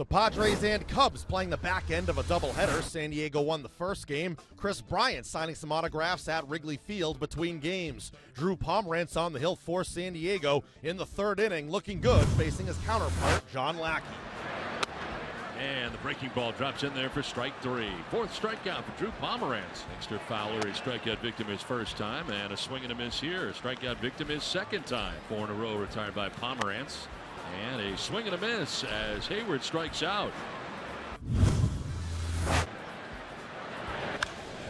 The Padres and Cubs playing the back end of a doubleheader. San Diego won the first game. Kris Bryant signing some autographs at Wrigley Field between games. Drew Pomeranz on the hill for San Diego in the third inning, looking good, facing his counterpart, John Lackey. And the breaking ball drops in there for strike three. Fourth strikeout for Drew Pomeranz. Dexter Fowler, a strikeout victim his first time, and a swing and a miss here. A strikeout victim his second time. Four in a row retired by Pomeranz. And a swing and a miss as Heyward strikes out.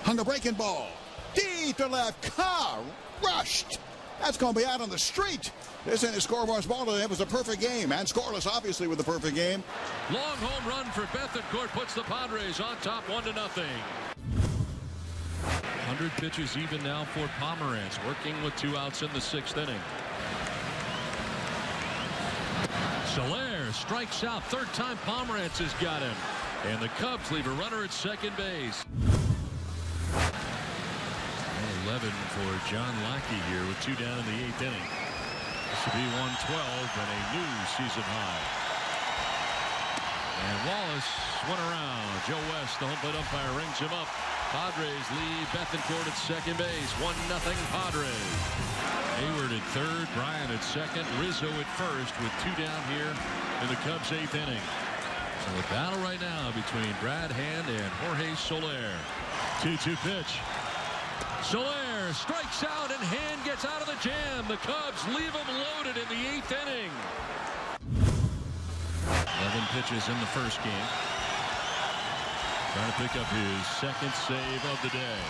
On the breaking ball. Deep to left. Car rushed. That's going to be out on the street. This ain't a scoreboard's ball today. It was a perfect game and scoreless, obviously, with a perfect game. Long home run for Bethancourt puts the Padres on top one to nothing. 100 pitches even now for Pomeranz, working with two outs in the sixth inning. Soler strikes out. Third time Pomeranz has got him. And the Cubs leave a runner at second base. 11 for John Lackey here with two down in the eighth inning. This will be 112 and a new season high. And Wallace went around. Joe West, the home plate umpire, rings him up. Padres lead Bethancourt at second base. 1 nothing Padres. Heyward at third, Bryant at second, Rizzo at first with two down here in the Cubs' eighth inning. So the battle right now between Brad Hand and Jorge Soler. 2-2 pitch. Soler strikes out and Hand gets out of the jam. The Cubs leave him loaded in the eighth inning. 11 pitches in the first game. Trying to pick up his second save of the day.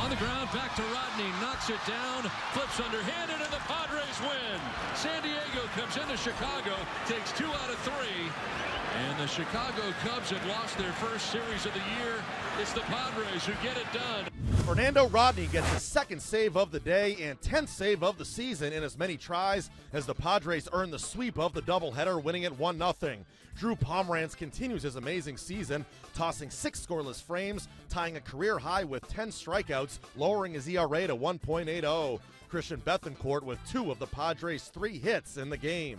On the ground, back to Rodney, knocks it down, flips underhanded, and the Padres win. San Diego comes into Chicago, takes two out of three, and the Chicago Cubs have lost their first series of the year. It's the Padres who get it done. Fernando Rodney gets his second save of the day and 10th save of the season in as many tries as the Padres earn the sweep of the doubleheader, winning it 1 0. Drew Pomeranz continues his amazing season, tossing six scoreless frames, tying a career high with 10 strikeouts, lowering his ERA to 1.80. Christian Bethancourt with two of the Padres' three hits in the game.